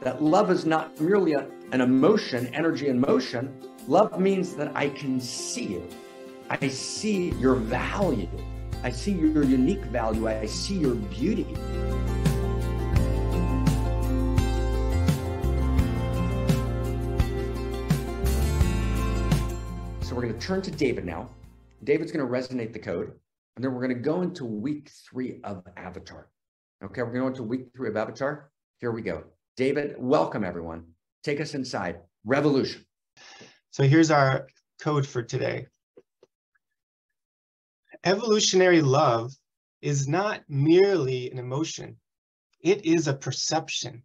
That love is not merely a, an emotion, energy and motion. Love means that I can see you. I see your value. I see your unique value. I see your beauty. So we're going to turn to David now. David's going to resonate the code, and then we're going to go into week three of Avatar. Okay, we're going to go into week three of Avatar. Here we go. David, welcome everyone. Take us inside. Revolution. So here's our code for today. Evolutionary love is not merely an emotion, it is a perception.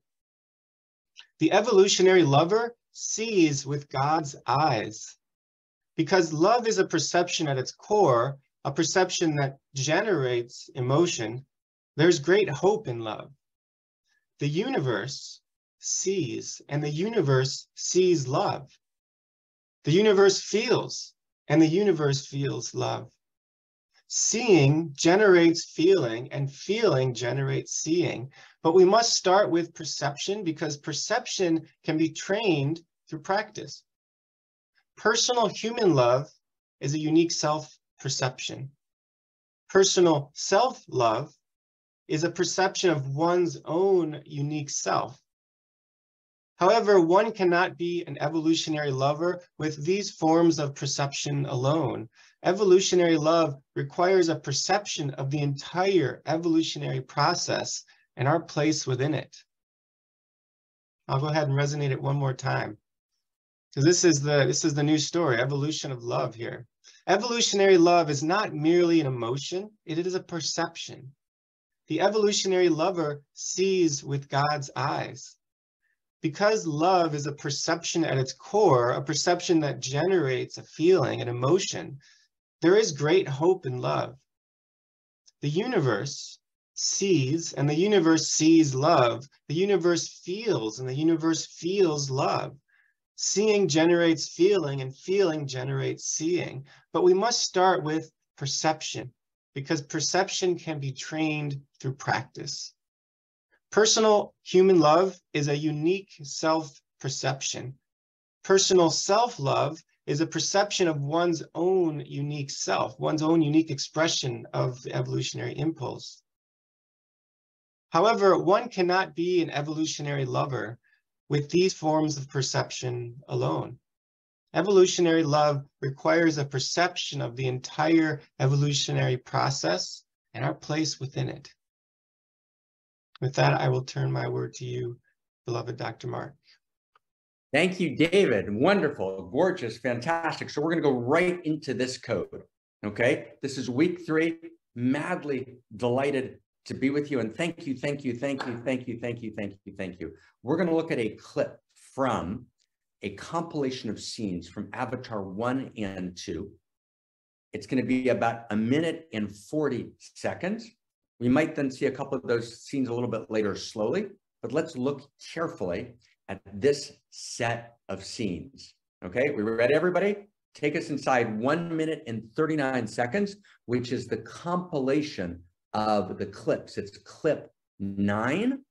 The evolutionary lover sees with God's eyes. Because love is a perception at its core, a perception that generates emotion, there's great hope in love. The universe sees, and the universe sees love. The universe feels, and the universe feels love. Seeing generates feeling, and feeling generates seeing. But we must start with perception because perception can be trained through practice. Personal human love is a unique self perception. Personal self love is a perception of one's own unique self. However, one cannot be an evolutionary lover with these forms of perception alone. Evolutionary love requires a perception of the entire evolutionary process and our place within it. I'll go ahead and resonate it one more time. Because this is the this is the new story, evolution of love here. Evolutionary love is not merely an emotion, it is a perception. The evolutionary lover sees with God's eyes. Because love is a perception at its core, a perception that generates a feeling, an emotion, there is great hope in love. The universe sees, and the universe sees love. The universe feels, and the universe feels love. Seeing generates feeling and feeling generates seeing. But we must start with perception because perception can be trained through practice. Personal human love is a unique self perception. Personal self love is a perception of one's own unique self, one's own unique expression of evolutionary impulse. However, one cannot be an evolutionary lover with these forms of perception alone. Evolutionary love requires a perception of the entire evolutionary process and our place within it. With that, I will turn my word to you, beloved Dr. Marc. Thank you, David. Wonderful, gorgeous, fantastic. So we're going to go right into this code. Okay. This is week three. Madly delighted to be with you. And thank you, thank you, thank you, thank you, thank you, thank you, thank you. We're going to look at a clip from a compilation of scenes from Avatar 1 and 2. It's going to be about a minute and 40 seconds. We might then see a couple of those scenes a little bit later slowly, but let's look carefully at this set of scenes. Okay, we ready, everybody? Take us inside one minute and 39 seconds, which is the compilation of the clips. It's clip nine,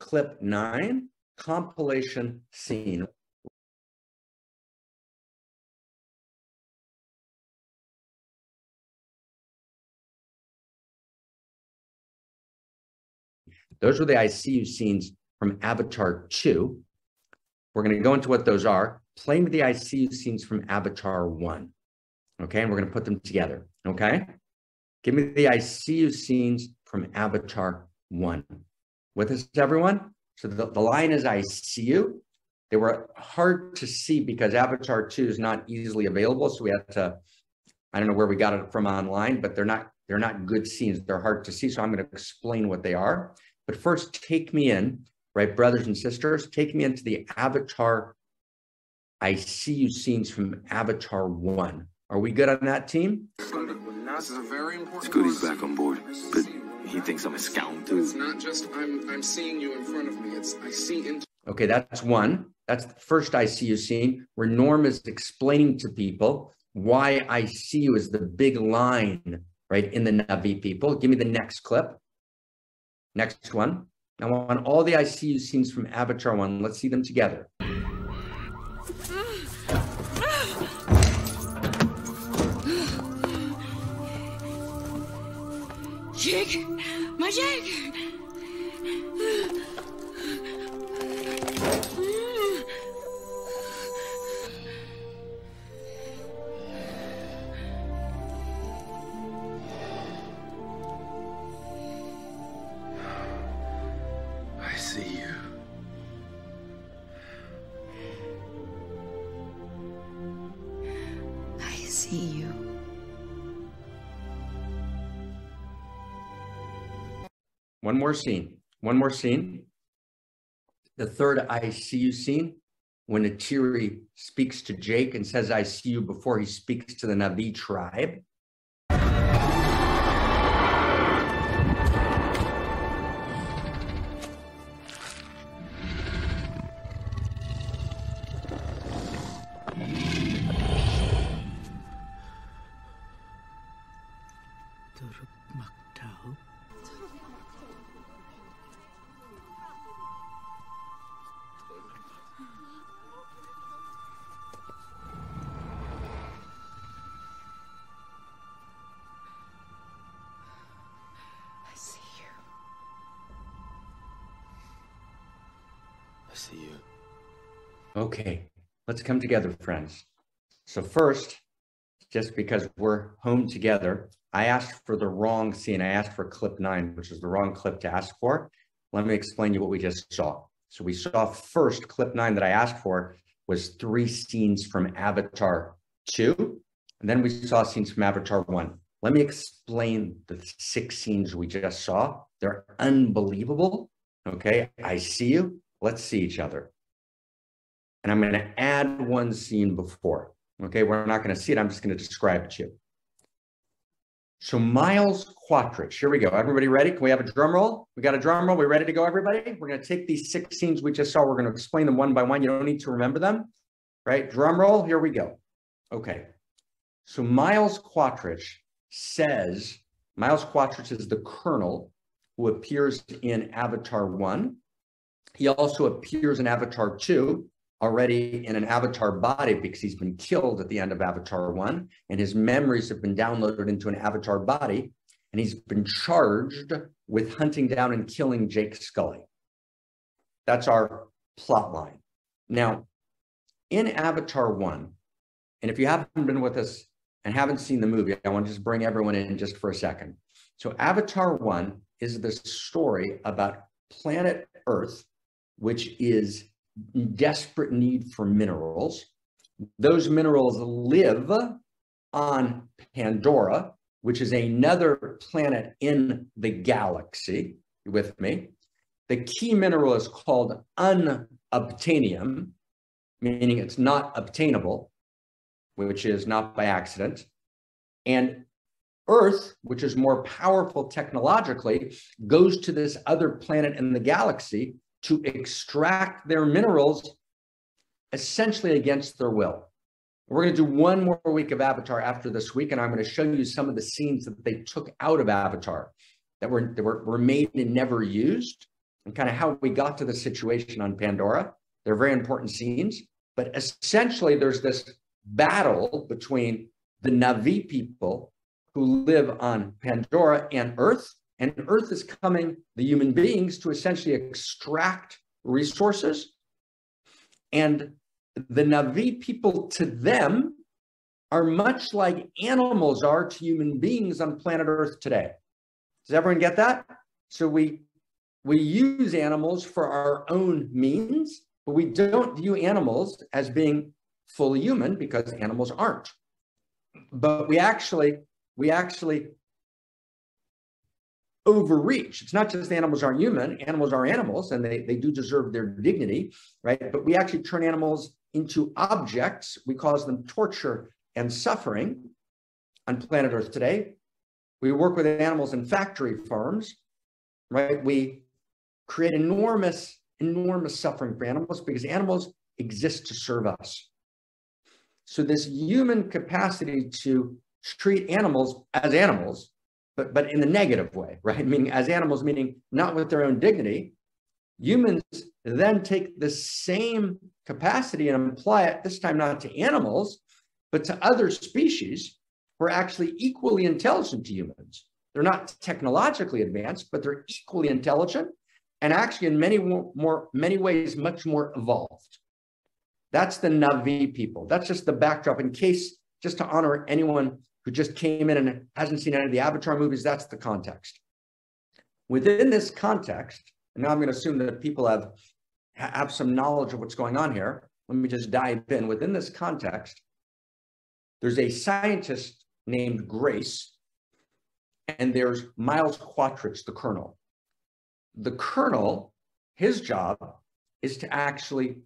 clip nine, compilation scene. Those are the ICU scenes from Avatar 2. We're going to go into what those are. Play me the ICU scenes from Avatar 1. Okay, and we're going to put them together. Okay. Give me the ICU scenes from Avatar 1. With us, everyone? So the, the line is I see you. They were hard to see because Avatar 2 is not easily available. So we had to, I don't know where we got it from online, but they're not, they're not good scenes. They're hard to see. So I'm going to explain what they are. But first, take me in, right, brothers and sisters, take me into the Avatar I see you scenes from Avatar 1. Are we good on that team? This is a very important. It's good he's back on board, but he thinks I'm a scoundrel. It's not just I'm I'm seeing you in front of me. It's I see into. Okay, that's one. That's the first I see you scene where Norm is explaining to people why I see you is the big line, right, in the Na'vi people. Give me the next clip. Next one. I want all the I see you scenes from Avatar 1. Let's see them together. Jake! My One more scene. One more scene. The third I see you scene when Neytiri speaks to Jake and says, I see you before he speaks to the Navi tribe. Let's come together, friends. So, first, just because we're home together, I asked for the wrong scene. I asked for clip nine, which is the wrong clip to ask for. Let me explain to you what we just saw. So, we saw first clip nine that I asked for was three scenes from Avatar 2, and then we saw scenes from Avatar 1. Let me explain the six scenes we just saw. They're unbelievable. Okay, I see you. Let's see each other. And I'm going to add one scene before. Okay, we're not going to see it. I'm just going to describe it to you. So Miles Quaritch, here we go. Everybody ready? Can we have a drum roll? We got a drum roll. We ready to go, everybody? We're going to take these six scenes we just saw. We're going to explain them one by one. You don't need to remember them, right? Drum roll. Here we go. Okay. So Miles Quaritch says, Miles Quaritch is the colonel who appears in Avatar 1. He also appears in Avatar 2, already in an avatar body because he's been killed at the end of Avatar 1, and his memories have been downloaded into an avatar body, and he's been charged with hunting down and killing Jake Sully. That's our plot line. Now, in Avatar 1, and if you haven't been with us and haven't seen the movie, I want to just bring everyone in just for a second. So, Avatar 1 is the story about planet Earth, which is desperate need for minerals. Those minerals live on Pandora, which is another planet in the galaxy. With me? The key mineral is called unobtainium, meaning it's not obtainable, which is not by accident. And Earth, which is more powerful technologically, goes to this other planet in the galaxy to extract their minerals essentially against their will. We're going to do one more week of Avatar after this week, and I'm going to show you some of the scenes that they took out of Avatar that were, that were, were made and never used, and kind of how we got to the situation on Pandora. They're very important scenes, but essentially there's this battle between the Navi people who live on Pandora and Earth, and Earth is coming, the human beings, to essentially extract resources. And the Navi people to them are much like animals are to human beings on planet Earth today. Does everyone get that? So we we use animals for our own means, but we don't view animals as being fully human because animals aren't. But we actually we actually overreach. It's not just animals aren't human, animals are animals and they, they do deserve their dignity, right? But we actually turn animals into objects. We cause them torture and suffering on planet Earth today. We work with animals in factory farms, right? We create enormous, enormous suffering for animals because animals exist to serve us. So this human capacity to treat animals as animals, but but in the negative way, right? Meaning as animals, meaning not with their own dignity. Humans then take the same capacity and apply it this time not to animals, but to other species who are actually equally intelligent to humans. They're not technologically advanced, but they're equally intelligent and actually in many more, many ways much more evolved. That's the Navi people. That's just the backdrop in case, just to honor anyone who just came in and hasn't seen any of the Avatar movies, that's the context. Within this context, and now I'm going to assume that people have, have some knowledge of what's going on here. Let me just dive in. Within this context, there's a scientist named Grace, and there's Miles Quaritch, the colonel. The colonel, his job is to actually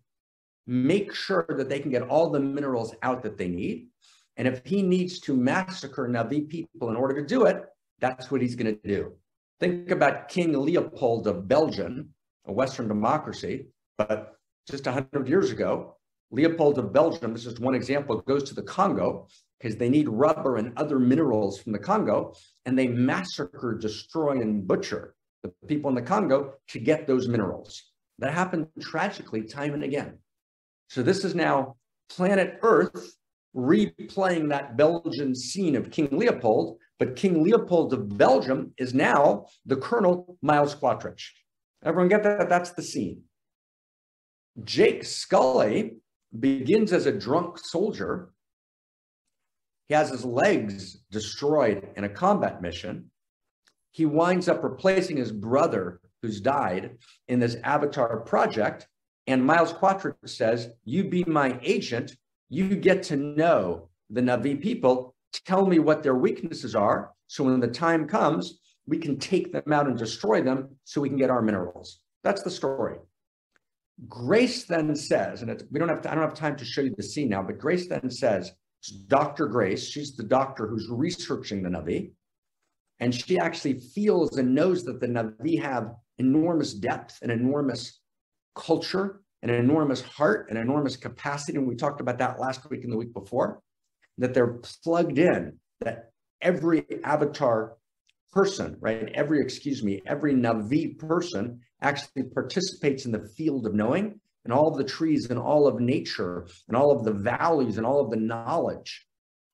make sure that they can get all the minerals out that they need. And if he needs to massacre Navi people in order to do it, that's what he's going to do. Think about King Leopold of Belgium, a Western democracy, but just 100 years ago, Leopold of Belgium, this is one example, goes to the Congo because they need rubber and other minerals from the Congo, and they massacre, destroy, and butcher the people in the Congo to get those minerals. That happened tragically time and again. So this is now planet Earth replaying that Belgian scene of King Leopold, but King Leopold of Belgium is now the Colonel Miles Quaritch. Everyone get that? That's the scene. Jake Sully begins as a drunk soldier. He has his legs destroyed in a combat mission. He winds up replacing his brother who's died in this Avatar project. And Miles Quaritch says, You be my agent. You get to know the Navi people. Tell me what their weaknesses are. So when the time comes, we can take them out and destroy them so we can get our minerals. That's the story. Grace then says, and we don't have to, I don't have time to show you the scene now, but Grace then says, Dr. Grace, she's the doctor who's researching the Navi, and she actually feels and knows that the Navi have enormous depth and enormous culture, an enormous heart, an enormous capacity. And we talked about that last week and the week before, that they're plugged in, that every avatar person, right? Every, excuse me, every Navi person actually participates in the field of knowing and all of the trees and all of nature and all of the valleys and all of the knowledge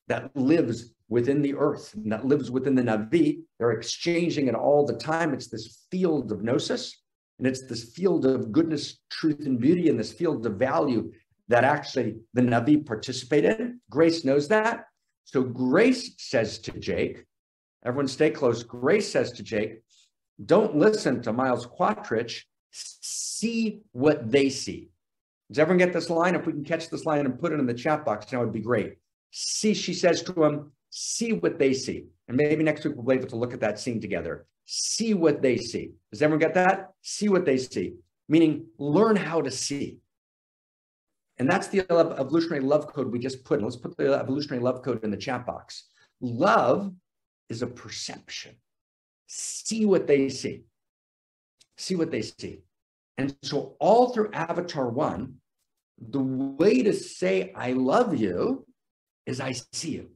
that lives within the earth and that lives within the Navi. They're exchanging it all the time. It's this field of gnosis. And it's this field of goodness, truth, and beauty, and this field of value that actually the Navi participate in. Grace knows that. So Grace says to Jake, everyone stay close. Grace says to Jake, don't listen to Miles Quaritch, see what they see. Does everyone get this line? If we can catch this line and put it in the chat box, now would be great. See, she says to him, see what they see. And maybe next week we'll be able to look at that scene together see what they see. Does everyone get that? See what they see, meaning learn how to see. And that's the evolutionary love code we just put in. Let's put the evolutionary love code in the chat box. Love is a perception. See what they see. See what they see. And so, all through Avatar 1, the way to say, I love you is I see you.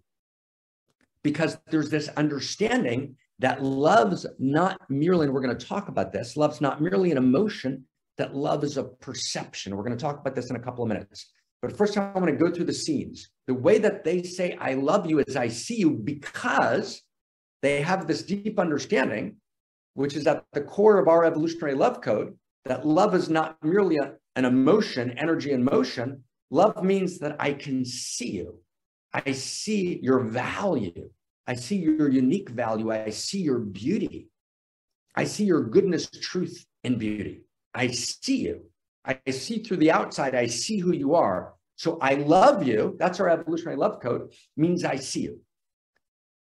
Because there's this understanding that love's not merely, and we're going to talk about this, love's not merely an emotion, that love is a perception. We're going to talk about this in a couple of minutes. But first, I want to go through the scenes. The way that they say, I love you, is I see you because they have this deep understanding, which is at the core of our evolutionary love code, that love is not merely a, an emotion, energy and motion. Love means that I can see you. I see your value. I see your unique value. I see your beauty. I see your goodness, truth, and beauty. I see you. I see through the outside. I see who you are. So I love you. That's our evolutionary love code, means I see you.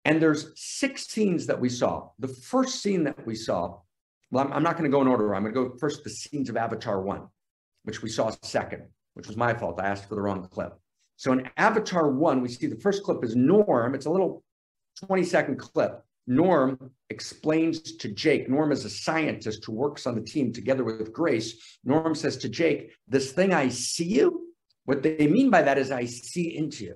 And there's six scenes that we saw. The first scene that we saw, well, I'm, I'm not going to go in order. I'm going to go first the scenes of Avatar 1, which we saw second, which was my fault. I asked for the wrong clip. So in Avatar 1, we see the first clip is Norm. It's a little 20 second clip. Norm explains to Jake, Norm is a scientist who works on the team together with Grace. Norm says to Jake, This thing I see you, what they mean by that is I see into you.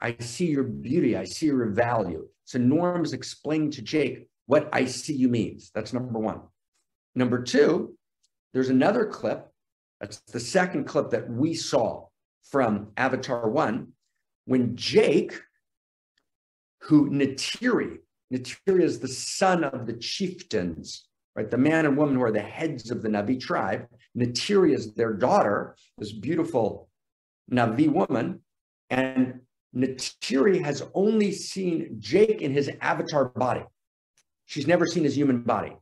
I see your beauty. I see your value. So Norm is explaining to Jake what I see you means. That's number one. Number two, there's another clip. That's the second clip that we saw from Avatar 1 when Jake, who Neytiri, Neytiri is the son of the chieftains, right? The man and woman who are the heads of the Navi tribe. Neytiri is their daughter, this beautiful Navi woman. And Neytiri has only seen Jake in his avatar body. She's never seen his human body.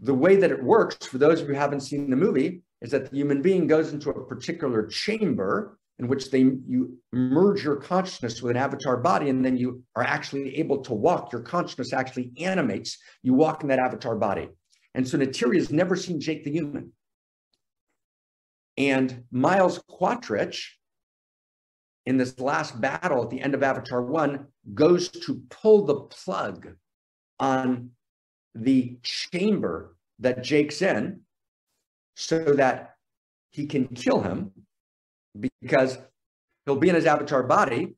The way that it works, for those of you who haven't seen the movie, is that the human being goes into a particular chamber in which they you merge your consciousness with an avatar body, and then you are actually able to walk. Your consciousness actually animates. You walk in that avatar body. And so Neytiri has never seen Jake the human. And Miles Quaritch, in this last battle at the end of Avatar 1, goes to pull the plug on the chamber that Jake's in so that he can kill him because he'll be in his avatar body.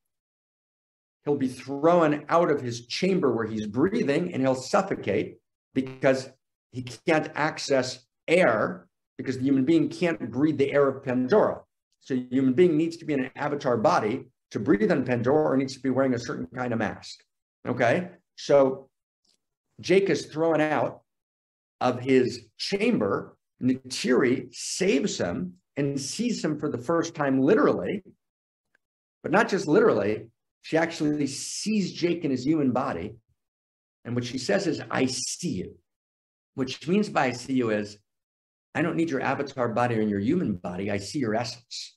He'll be thrown out of his chamber where he's breathing and he'll suffocate because he can't access air because the human being can't breathe the air of Pandora. So the human being needs to be in an avatar body to breathe on Pandora or needs to be wearing a certain kind of mask. Okay. So Jake is thrown out of his chamber. Neytiri saves him and sees him for the first time literally, but not just literally. She actually sees Jake in his human body. And what she says is, I see you. which means by I see you is, I don't need your avatar body or your human body. I see your essence.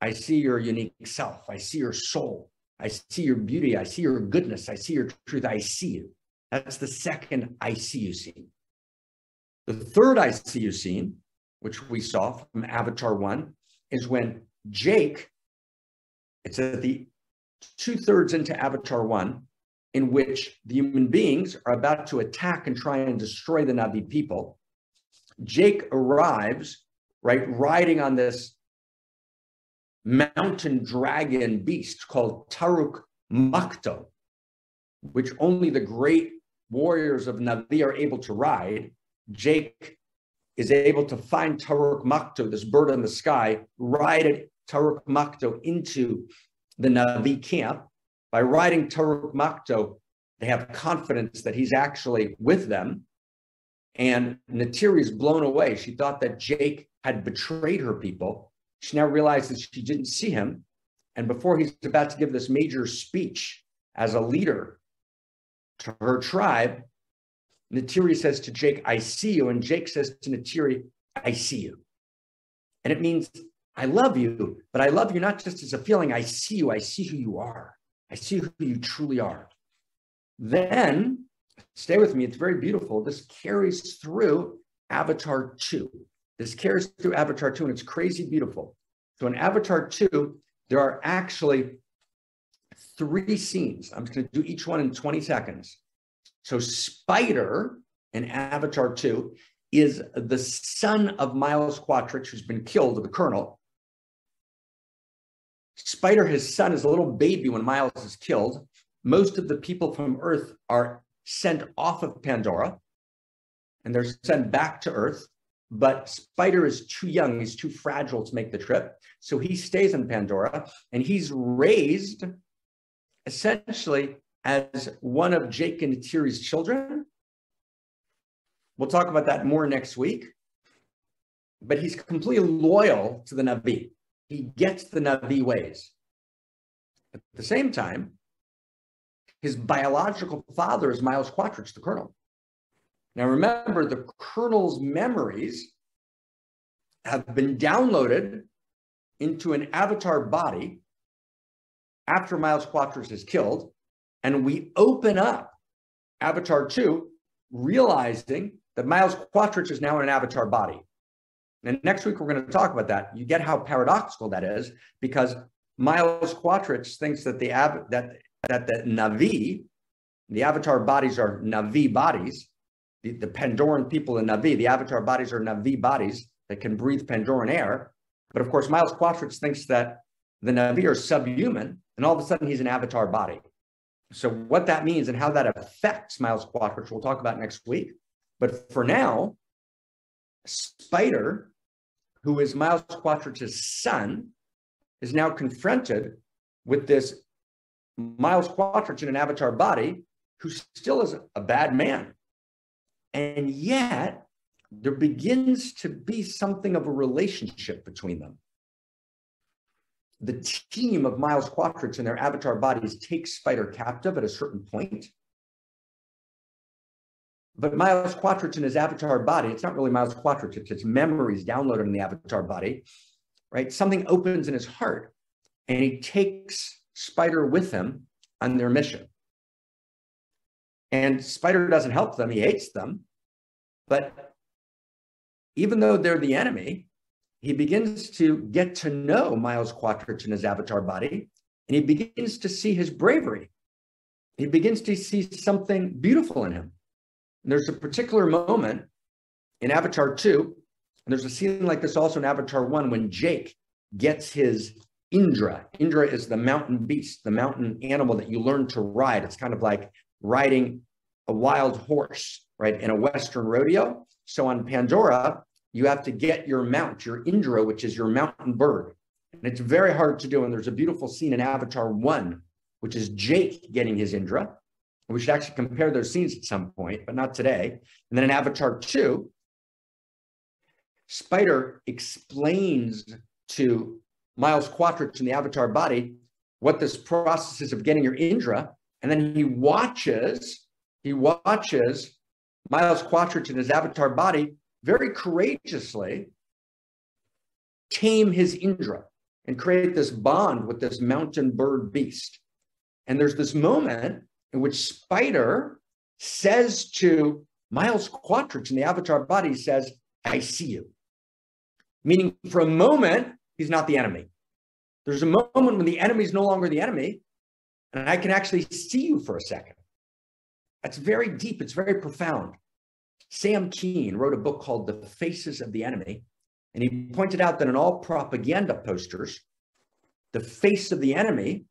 I see your unique self. I see your soul. I see your beauty. I see your goodness. I see your truth. I see you. That's the second I see you scene. The third I see you scene, which we saw from Avatar 1, is when Jake, it's at the two thirds into Avatar 1, in which the human beings are about to attack and try and destroy the Navi people. Jake arrives, right, riding on this mountain dragon beast called Taruk Makto, which only the great warriors of Navi are able to ride. Jake is able to find Taruk Makto, this bird in the sky, ride Taruk Makto into the Navi camp. By riding Taruk Makto, they have confidence that he's actually with them. And Neytiri is blown away. She thought that Jake had betrayed her people. She now realizes she didn't see him. And before he's about to give this major speech as a leader to her tribe, Neytiri says to Jake, I see you. And Jake says to Neytiri, I see you. And it means, I love you, but I love you not just as a feeling. I see you. I see who you are. I see who you truly are. Then stay with me. It's very beautiful. This carries through Avatar 2. This carries through Avatar 2, and it's crazy beautiful. So in Avatar 2, there are actually three scenes. I'm just going to do each one in 20 seconds. So Spider in Avatar 2 is the son of Miles Quaritch, who's been killed, the colonel. Spider, his son, is a little baby when Miles is killed. Most of the people from Earth are sent off of Pandora and they're sent back to Earth. But Spider is too young, he's too fragile to make the trip. So he stays in Pandora and he's raised essentially as one of Jake and Neytiri's children. We'll talk about that more next week. But he's completely loyal to the Navi. He gets the Navi ways. At the same time, his biological father is Miles Quaritch, the colonel. Now remember, the colonel's memories have been downloaded into an avatar body after Miles Quaritch is killed and we open up Avatar 2, realizing that Miles Quaritch is now in an Avatar body. And next week, we're going to talk about that. You get how paradoxical that is because Miles Quaritch thinks that the that that the Navi, the Avatar bodies are Navi bodies. The, the Pandoran people in Navi, the Avatar bodies are Navi bodies that can breathe Pandoran air. But of course, Miles Quaritch thinks that the Navi are subhuman, and all of a sudden he's an avatar body. So what that means and how that affects Miles Quaritch, we'll talk about next week. But for now, Spider, who is Miles Quaritch's son, is now confronted with this Miles Quaritch in an avatar body who still is a bad man. And yet, there begins to be something of a relationship between them. The team of Miles Quaritch and their avatar bodies take Spider captive at a certain point. But Miles Quaritch in his avatar body, it's not really Miles Quaritch, it's his memories downloaded in the avatar body, right? Something opens in his heart and he takes Spider with him on their mission. And Spider doesn't help them, he hates them. But even though they're the enemy, he begins to get to know Miles Quaritch in his avatar body, and he begins to see his bravery. He begins to see something beautiful in him. And there's a particular moment in Avatar 2, and there's a scene like this also in Avatar 1 when Jake gets his Indra. Indra is the mountain beast, the mountain animal that you learn to ride. It's kind of like riding a wild horse, right, in a Western rodeo. So on Pandora, you have to get your mount, your Indra, which is your mountain bird. And it's very hard to do. And there's a beautiful scene in Avatar 1, which is Jake getting his Indra. We should actually compare those scenes at some point, but not today. And then in Avatar 2, Spider explains to Miles Quaritch in the Avatar body what this process is of getting your Indra. And then he watches, he watches Miles Quaritch in his Avatar body very courageously tame his Indra and create this bond with this mountain bird beast. And there's this moment in which Spider says to Miles Quaritch in the Avatar body, says, I see you. Meaning, for a moment, he's not the enemy. There's a moment when the enemy is no longer the enemy, and I can actually see you for a second. That's very deep, it's very profound. Sam Keen wrote a book called The Faces of the Enemy, and he pointed out that in all propaganda posters, the face of the enemy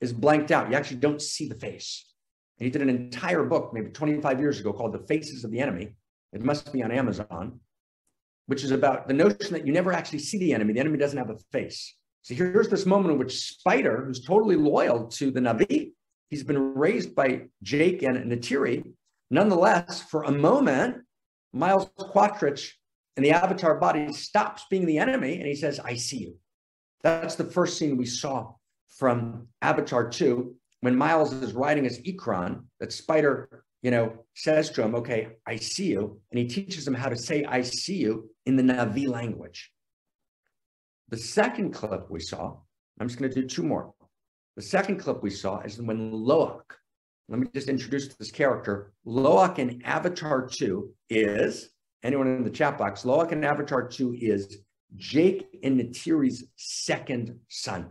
is blanked out. You actually don't see the face. And he did an entire book, maybe 25 years ago, called The Faces of the Enemy. It must be on Amazon, which is about the notion that you never actually see the enemy. The enemy doesn't have a face. So here's this moment in which Spider, who's totally loyal to the Navi, he's been raised by Jake and Neytiri, Nonetheless, for a moment, Miles Quaritch in the avatar body stops being the enemy and he says, I see you. That's the first scene we saw from Avatar 2 when Miles is riding his Ikran, that Spider, you know, says to him, okay, I see you. And he teaches him how to say, I see you in the Navi language. The second clip we saw, I'm just going to do two more. The second clip we saw is when Loak, let me just introduce this character. Loak in Avatar 2 is, anyone in the chat box, Loak in Avatar 2 is Jake and Neytiri's second son.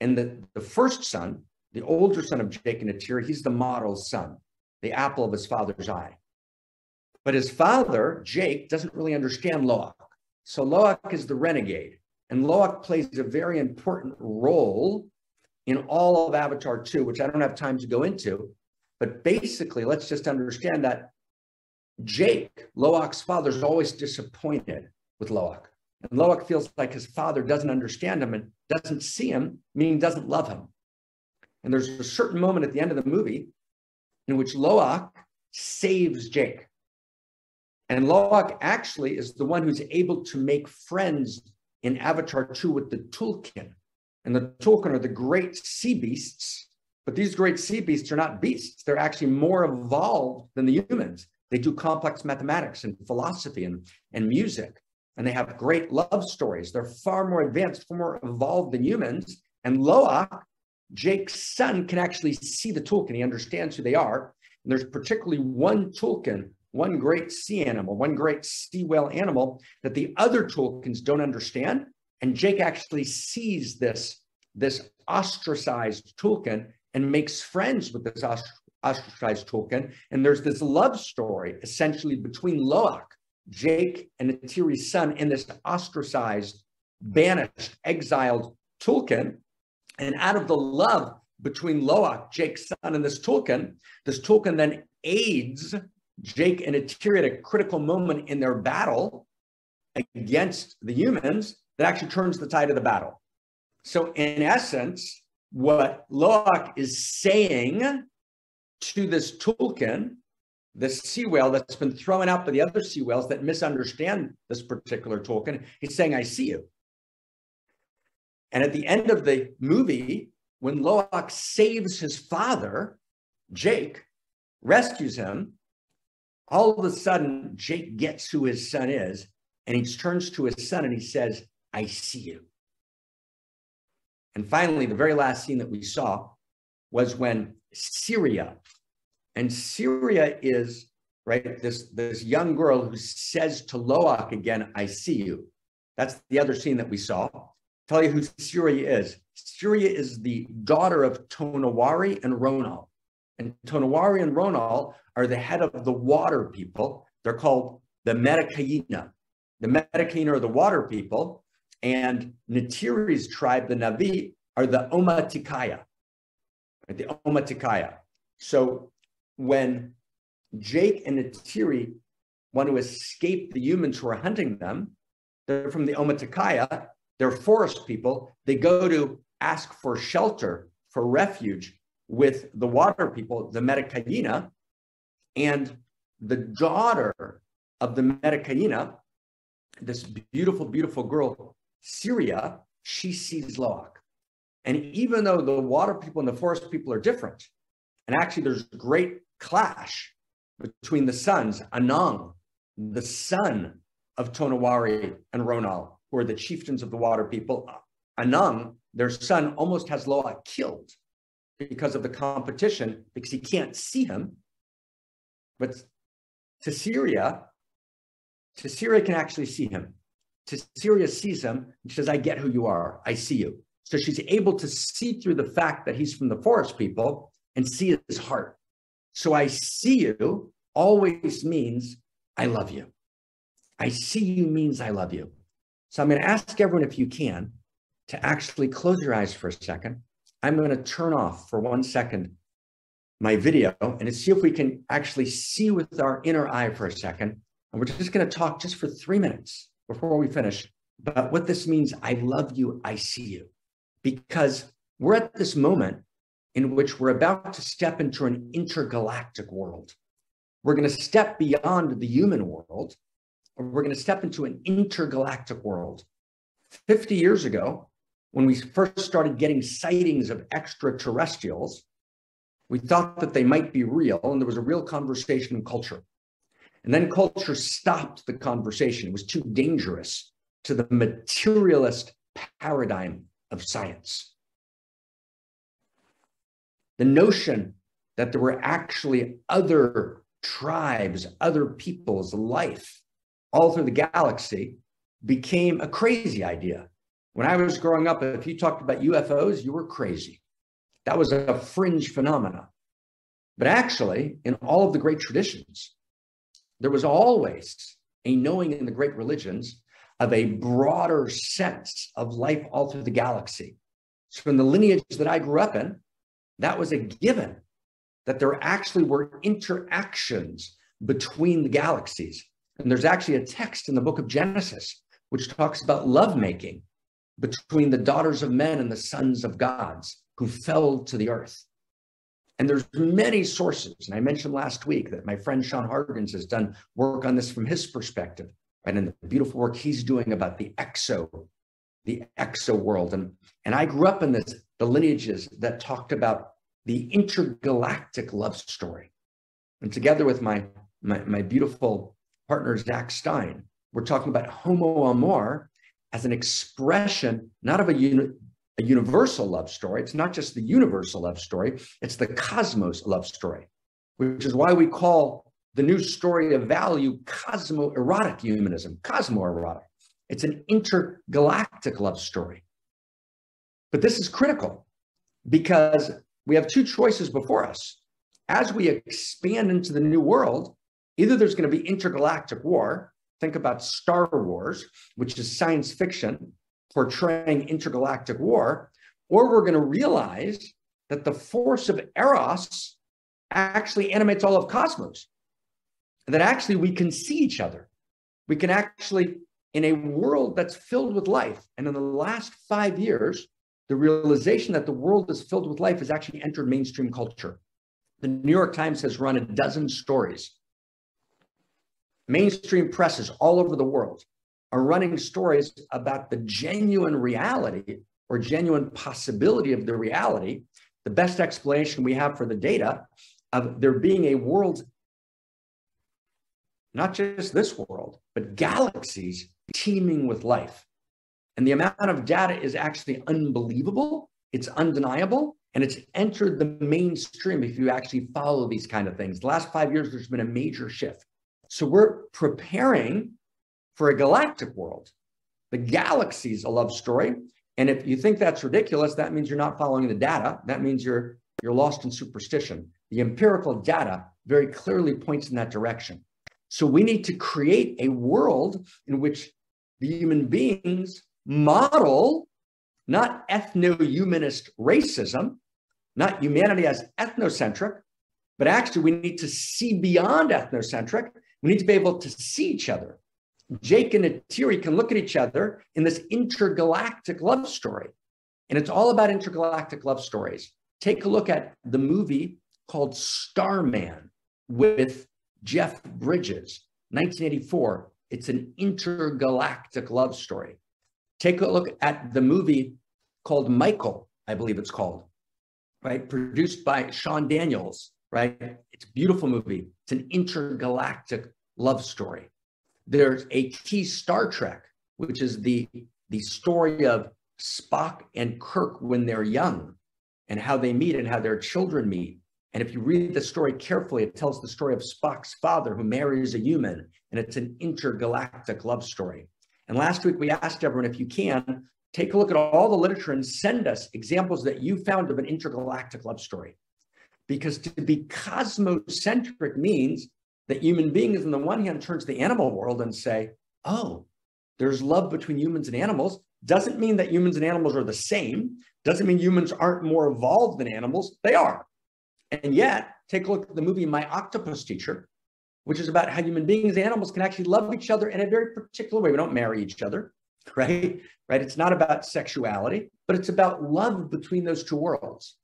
And the, the first son, the older son of Jake and Neytiri, he's the model son, the apple of his father's eye. But his father, Jake, doesn't really understand Loak. So Loak is the renegade. And Loak plays a very important role in all of Avatar 2, which I don't have time to go into. But basically, let's just understand that Jake, Loak's father, is always disappointed with Loak. And Loak feels like his father doesn't understand him and doesn't see him, meaning doesn't love him. And there's a certain moment at the end of the movie in which Loak saves Jake. And Loak actually is the one who's able to make friends in Avatar 2 with the Tulkun. And the Tulkun are the great sea beasts, but these great sea beasts are not beasts. They're actually more evolved than the humans. They do complex mathematics and philosophy and, and music, and they have great love stories. They're far more advanced, far more evolved than humans. And Loak, Jake's son, can actually see the Tulkun. He understands who they are. And there's particularly one Tulkun, one great sea animal, one great sea whale animal that the other Tulkuns don't understand. And Jake actually sees this, this ostracized Tulkun and makes friends with this ostracized Tulkun. And there's this love story essentially between Loak, Jake, and Neytiri's son, and this ostracized, banished, exiled Tulkun. And out of the love between Loak, Jake's son, and this Tulkun, this Tulkun then aids Jake and Neytiri at a critical moment in their battle against the humans that actually turns the tide of the battle. So, in essence, what Loak is saying to this Tulkun, this sea whale that's been thrown out by the other sea whales that misunderstand this particular Tulkun, he's saying, I see you. And at the end of the movie, when Loak saves his father, Jake, rescues him, all of a sudden, Jake gets who his son is, and he turns to his son and he says, I see you. And finally, the very last scene that we saw was when Syria, and Syria is right this this young girl who says to Loak again, "I see you." That's the other scene that we saw. Tell you who Syria is. Syria is the daughter of Tonowari and Ronal. And Tonowari and Ronal are the head of the water people. They're called the Metkayina. The Metkayina are the water people, and Neytiri's tribe, the Navi, are the Omaticaya. Right? The Omaticaya. So when Jake and Neytiri want to escape the humans who are hunting them, they're from the Omaticaya, they're forest people. They go to ask for shelter, for refuge with the water people, the Metkayina, and the daughter of the Metkayina, this beautiful, beautiful girl, Syria, she sees Loak. And even though the water people and the forest people are different, and actually there's a great clash between the sons, Anang, the son of Tonowari and Ronal, who are the chieftains of the water people. Anang, their son, almost has Loa killed because of the competition, because he can't see him. But to Syria, to Syria can actually see him. To sees him and says, I get who you are. I see you. So she's able to see through the fact that he's from the forest people and see his heart. So I see you always means I love you. I see you means I love you. So I'm going to ask everyone if you can to actually close your eyes for a second. I'm going to turn off for one second my video and see if we can actually see with our inner eye for a second. And we're just going to talk just for three minutes before we finish about what this means. I love you. I see you. Because we're at this moment in which we're about to step into an intergalactic world. We're going to step beyond the human world we're going to step into an intergalactic world. 50 years ago, when we first started getting sightings of extraterrestrials, we thought that they might be real, and there was a real conversation in culture. And then culture stopped the conversation. It was too dangerous to the materialist paradigm of science. The notion that there were actually other tribes, other peoples, life all through the galaxy became a crazy idea. When I was growing up, if you talked about UFOs, you were crazy. That was a fringe phenomena. But actually, in all of the great traditions, there was always a knowing in the great religions of a broader sense of life all through the galaxy. So, in the lineage that I grew up in, that was a given that there actually were interactions between the galaxies. And there's actually a text in the book of Genesis which talks about lovemaking between the daughters of men and the sons of gods who fell to the earth. And there's many sources. And I mentioned last week that my friend Sean Hargens has done work on this from his perspective, right? And the beautiful work he's doing about the exo, the exo world. And, and I grew up in this, the lineages that talked about the intergalactic love story. And together with my, my, my beautiful partner, Zach Stein, we're talking about homo amor as an expression, not of a, uni- a universal love story. It's not just the universal love story, it's the cosmos love story, which is why we call the new story of value cosmo-erotic humanism, cosmo-erotic. It's an intergalactic love story. But this is critical because we have two choices before us. As we expand into the new world, Either there's going to be intergalactic war. Think about Star Wars, which is science fiction, portraying intergalactic war, or we're going to realize that the force of Eros actually animates all of cosmos. And that actually we can see each other. We can actually, in a world that's filled with life, and in the last five years, the realization that the world is filled with life has actually entered mainstream culture. The New York Times has run a dozen stories. Mainstream presses all over the world are running stories about the genuine reality or genuine possibility of the reality. The best explanation we have for the data of there being a world, not just this world, but galaxies teeming with life. And the amount of data is actually unbelievable. It's undeniable. And it's entered the mainstream if you actually follow these kind of things. The last five years, there's been a major shift. So we're preparing for a galactic world. The galaxy's a love story. And if you think that's ridiculous, that means you're not following the data. That means you're you're lost in superstition. The empirical data very clearly points in that direction. So we need to create a world in which the human beings model not ethno-humanist racism, not humanity as ethnocentric, but actually we need to see beyond ethnocentric. We need to be able to see each other. Jake and Neytiri can look at each other in this intergalactic love story. And it's all about intergalactic love stories. Take a look at the movie called Starman with Jeff Bridges, 1984. It's an intergalactic love story. Take a look at the movie called Michael, I believe it's called, right? Produced by Sean Daniels, right? It's a beautiful movie. It's an intergalactic love story. There's a key Star Trek, which is the, the story of Spock and Kirk when they're young and how they meet and how their children meet. And if you read the story carefully, it tells the story of Spock's father who marries a human, and it's an intergalactic love story. And last week we asked everyone if you can take a look at all the literature and send us examples that you found of an intergalactic love story. Because to be cosmocentric means that human beings, on the one hand, turn to the animal world and say, oh, there's love between humans and animals. Doesn't mean that humans and animals are the same. Doesn't mean humans aren't more evolved than animals. They are. And yet, take a look at the movie My Octopus Teacher, which is about how human beings and animals can actually love each other in a very particular way. We don't marry each other, right? Right? It's not about sexuality, but it's about love between those two worlds.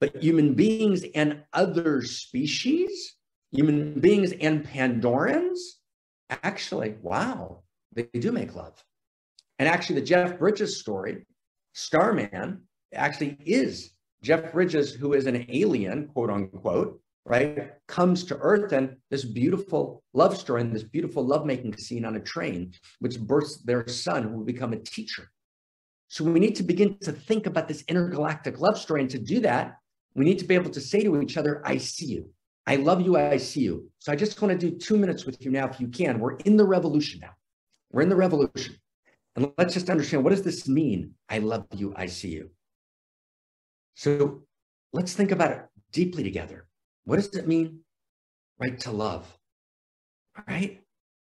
But human beings and other species, human beings and Pandorans, actually, wow, they do make love. And actually, the Jeff Bridges story, Starman, actually is Jeff Bridges, who is an alien, quote unquote, right, comes to Earth and this beautiful love story and this beautiful lovemaking scene on a train, which births their son who will become a teacher. So we need to begin to think about this intergalactic love story. And to do that, we need to be able to say to each other, I see you. I love you. I see you. So I just want to do two minutes with you now, if you can. We're in the revolution now. We're in the revolution. And let's just understand what does this mean? I love you. I see you. So let's think about it deeply together. What does it mean, right, to love? Right?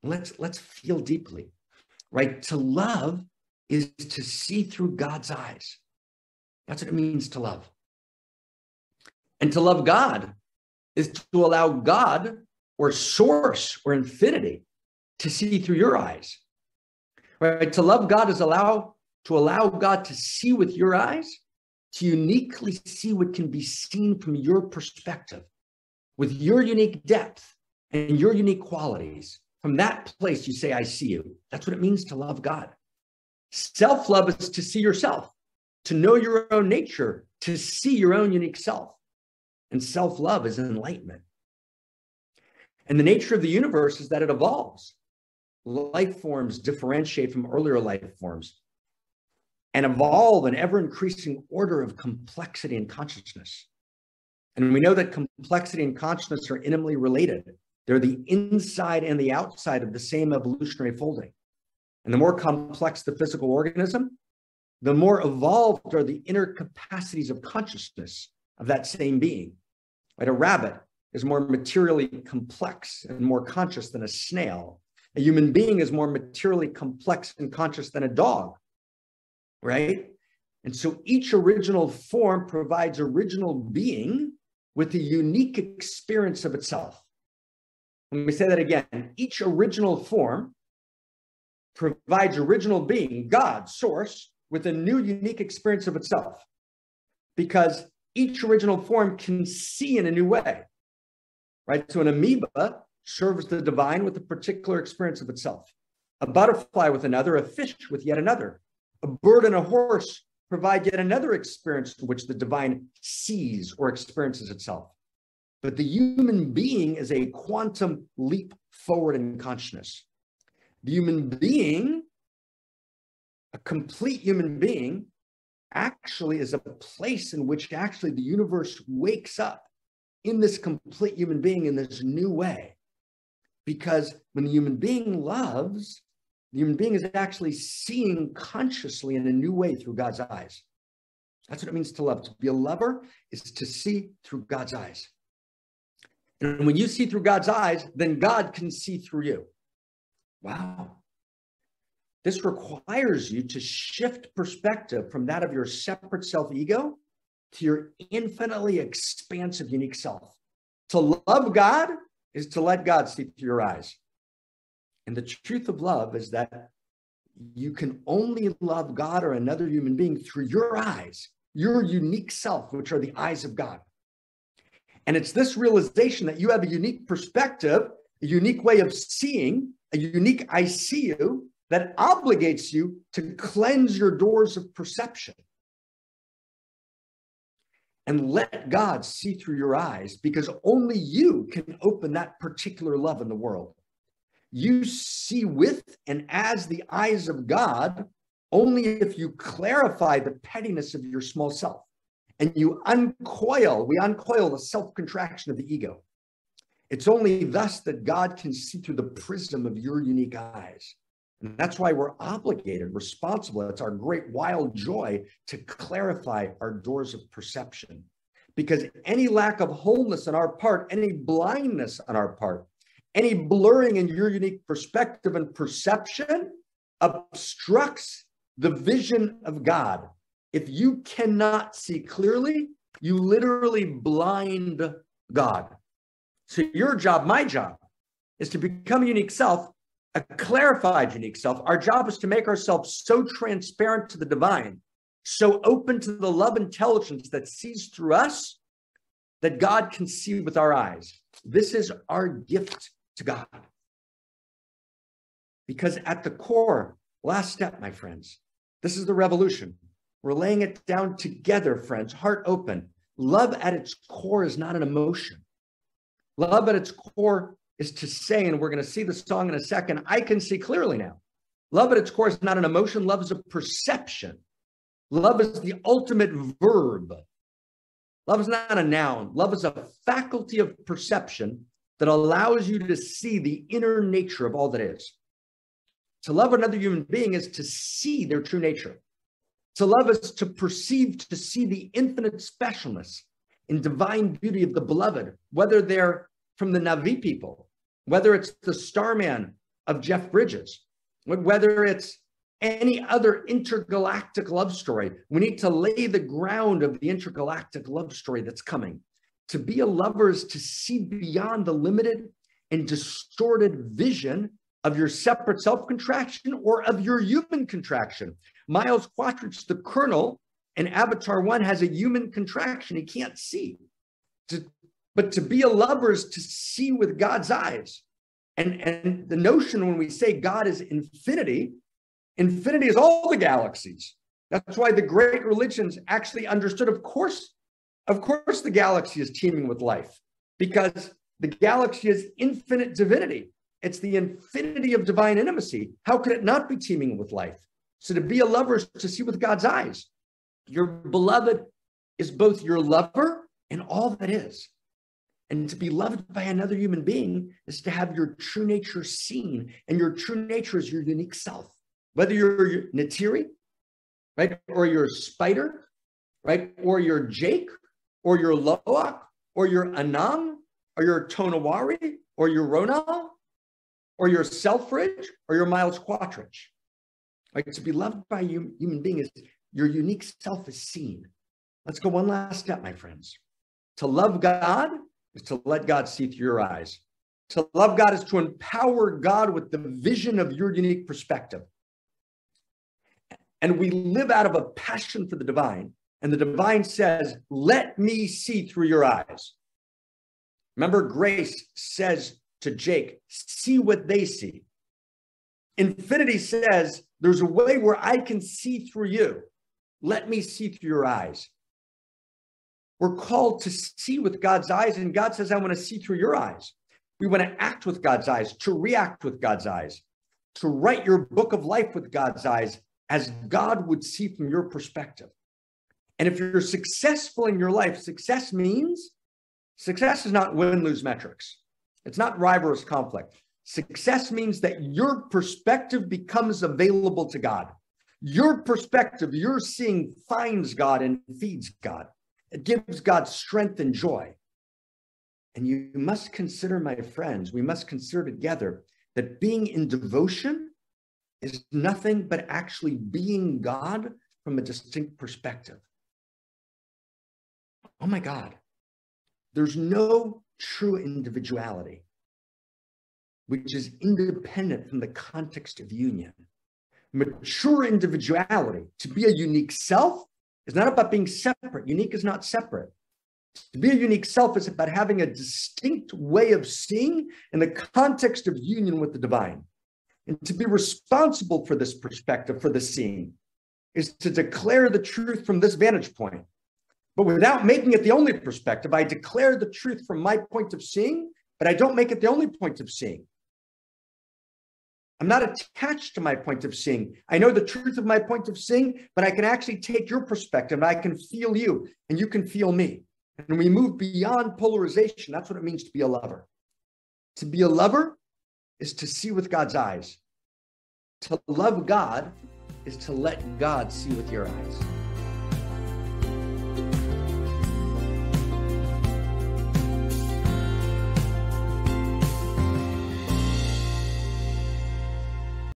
Let's let's feel deeply. Right? To love is to see through God's eyes. That's what it means to love. And to love God is to allow God or source or infinity to see through your eyes. Right? To love God is allow to allow God to see with your eyes, to uniquely see what can be seen from your perspective with your unique depth and your unique qualities. From that place, you say, I see you. That's what it means to love God. Self love is to see yourself, to know your own nature, to see your own unique self. And self love is enlightenment. And the nature of the universe is that it evolves. Life forms differentiate from earlier life forms and evolve an ever increasing order of complexity and consciousness. And we know that complexity and consciousness are intimately related. They're the inside and the outside of the same evolutionary folding. And the more complex the physical organism, the more evolved are the inner capacities of consciousness of that same being. Right? A rabbit is more materially complex and more conscious than a snail. A human being is more materially complex and conscious than a dog. right? And so each original form provides original being with a unique experience of itself. Let me say that again. Each original form provides original being, God, source, with a new unique experience of itself. Because each original form can see in a new way, right? So an amoeba serves the divine with a particular experience of itself, a butterfly with another, a fish with yet another, a bird and a horse provide yet another experience in which the divine sees or experiences itself. But the human being is a quantum leap forward in consciousness. The human being, a complete human being, actually is a place in which actually the universe wakes up in this complete human being in this new way. Because when the human being loves, the human being is actually seeing consciously in a new way through God's eyes. That's what it means to love. To be a lover is to see through God's eyes. And when you see through God's eyes, then God can see through you. Wow. This requires you to shift perspective from that of your separate self ego to your infinitely expansive, unique self. To love God is to let God see through your eyes. And the truth of love is that you can only love God or another human being through your eyes, your unique self, which are the eyes of God. And it's this realization that you have a unique perspective, a unique way of seeing, a unique I see you that obligates you to cleanse your doors of perception and let God see through your eyes because only you can open that particular love in the world you see with and as the eyes of God only if you clarify the pettiness of your small self and you uncoil, we uncoil the self contraction of the ego. It's only thus that God can see through the prism of your unique eyes. And that's why we're obligated, responsible. It's our great wild joy to clarify our doors of perception. Because any lack of wholeness on our part, any blindness on our part, any blurring in your unique perspective and perception obstructs the vision of God. If you cannot see clearly, you literally blind God. So, your job, my job, is to become a unique self, a clarified unique self. Our job is to make ourselves so transparent to the divine, so open to the love intelligence that sees through us that God can see with our eyes. This is our gift to God. Because at the core, last step, my friends, this is the revolution. We're laying it down together, friends, heart open. Love at its core is not an emotion. Love at its core is to say, and we're going to see the song in a second, I can see clearly now. Love at its core is not an emotion, love is a perception. Love is the ultimate verb. Love is not a noun. Love is a faculty of perception that allows you to see the inner nature of all that is. To love another human being is to see their true nature. To love is to perceive, to see the infinite specialness and divine beauty of the beloved, whether they're from the Navi people, whether it's the Starman of Jeff Bridges, whether it's any other intergalactic love story. We need to lay the ground of the intergalactic love story that's coming. To be a lover is to see beyond the limited and distorted vision of your separate self contraction or of your human contraction. Miles Quaritch, the colonel in Avatar 1, has a human contraction. He can't see. To, but to be a lover is to see with God's eyes. And, and the notion when we say God is infinity, infinity is all the galaxies. That's why the great religions actually understood, of course, of course, the galaxy is teeming with life because the galaxy is infinite divinity. It's the infinity of divine intimacy. How could it not be teeming with life? So to be a lover is to see with God's eyes. Your beloved is both your lover and all that is. And to be loved by another human being is to have your true nature seen. And your true nature is your unique self. Whether you're Neytiri, right, or you're Spider, right, or you're Jake, or your Lo'ak, or your Aonung, or your Tonowari, or your Ronal, or your Selfridge, or your Miles Quaritch. Right? To be loved by you, human being is your unique self is seen. Let's go one last step, my friends. To love God is to let God see through your eyes. To love God is to empower God with the vision of your unique perspective. And we live out of a passion for the divine. And the divine says, Let me see through your eyes. Remember, Grace says to Jake, See what they see. Infinity says, There's a way where I can see through you. Let me see through your eyes. We're called to see with God's eyes, and God says, I want to see through your eyes. We want to act with God's eyes, to react with God's eyes, to write your book of life with God's eyes as God would see from your perspective. And if you're successful in your life, success means success is not win lose metrics, it's not rivalrous conflict. Success means that your perspective becomes available to God. Your perspective, you're seeing, finds God and feeds God. It gives God strength and joy. And you must consider, my friends, we must consider together that being in devotion is nothing but actually being God from a distinct perspective. Oh my God, there's no true individuality, which is independent from the context of union. Mature individuality, to be a unique self, is not about being separate. Unique is not separate. To be a unique self is about having a distinct way of seeing in the context of union with the divine. And to be responsible for this perspective, for the seeing, is to declare the truth from this vantage point. But without making it the only perspective, I declare the truth from my point of seeing, but I don't make it the only point of seeing. I'm not attached to my point of seeing. I know the truth of my point of seeing, but I can actually take your perspective. I can feel you, and you can feel me. And we move beyond polarization. That's what it means to be a lover. To be a lover is to see with God's eyes. To love God is to let God see with your eyes.